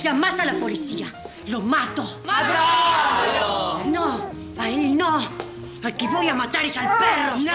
llamas a la policía, lo mato. ¡Matalo! No, a él no. Al que voy a matar es al perro. ¡No!